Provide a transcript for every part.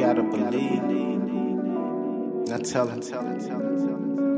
gotta believe. Now tell him.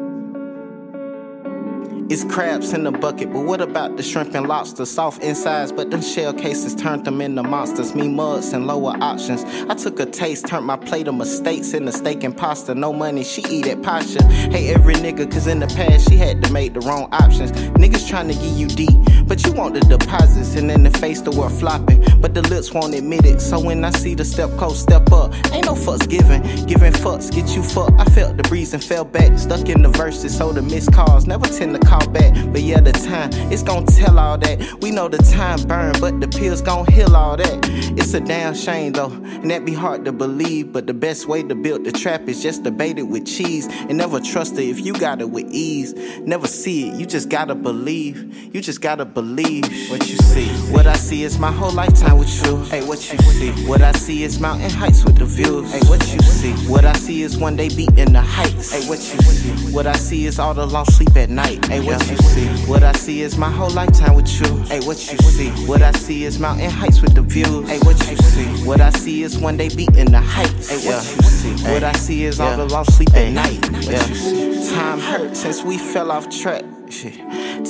It's crabs in the bucket, but what about the shrimp and lobster? Soft insides, but them shell cases turned them into monsters. Me muds and lower options. I took a taste, turned my plate of mistakes into steak and pasta. No money, she eat at Pasha. Hey, every nigga, cause in the past she had to make the wrong options. Niggas trying to give you deep, but you want the deposits. And in the face, the word flopping, but the lips won't admit it. So when I see the step close, step up. Ain't no fucks given. Giving fucks, get you fucked. I felt the breeze and fell back. Stuck in the verses, so the missed calls never tend to call back. But yeah, the time, it's gon' tell all that. We know the time burn, but the pills gon' heal all that. It's a damn shame though, and that be hard to believe. But the best way to build the trap is just to bait it with cheese. And never trust it if you got it with ease. Never see it, you just gotta believe. You just gotta believe what you see. What I see is my whole lifetime with you. Hey, what you see? What I see is mountain heights with the views. Hey, what you see? What I see is one day beating the heights. Hey, what you see? What I see is all the long sleep at night. Hey, what you see? What I see is my whole lifetime with you. Hey, what you see? What I see is mountain heights with the views. Hey, what you see? What I see is one day beating the heights. Hey, what you see? What I see is all the lost sleep at night. Yeah. Time hurt since we fell off track. Shit.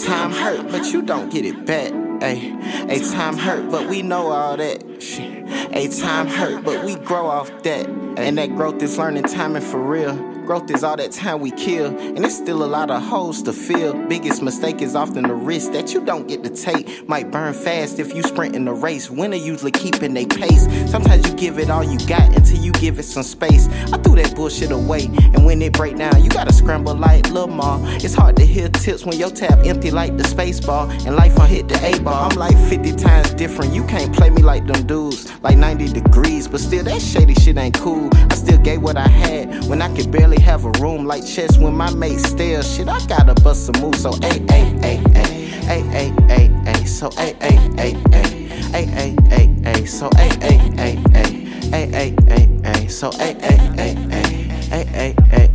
Time hurt, but you don't get it back. Hey, hey, time hurt, but we know all that. Shit. Hey, time hurt, but we grow off that. And that growth is learning timing for real. Growth is all that time we kill, and there's still a lot of holes to fill. Biggest mistake is often the risk that you don't get to take. Might burn fast if you sprint in the race. Winner usually keeping they pace. Sometimes you give it all you got until you give it some space. I threw that bullshit away, and when it break down, you gotta scramble like Ma. It's hard to hear tips when your tap empty like the space bar, and life on hit the A bar. I'm like 50 times different. You can't play me like them dudes, like 90 degrees, but still that shady shit ain't cool. I still gave what I had when I could barely have a room like chess when my mates stare. Shit, I gotta bust a move, so ay, ay, ay, ay, ay, ay, ay, ay, so ay, ay, ay, ay, ay, ay, ay, ay, so ay, ay, ay, ay, ay, ay, ay, ay, so ay, ay, ay, ay, ay, ay, ay,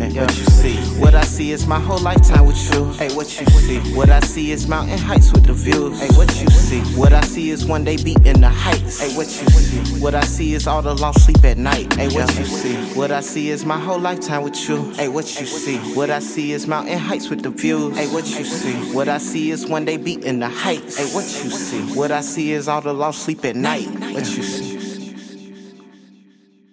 ay, what you see? See is my whole lifetime with you. Hey, what you see? What I see is mountain heights with the views. Hey, what you see? What I see is one day beating the heights. Hey, what you see? What I see is all the long sleep at night. Hey, what you see? What I see is my whole lifetime with you. Hey, what you see? What I see is mountain heights with the views. Hey, what you see? What I see is one day beating the heights. Hey, what you see? What I see is all the long sleep at night. What you see?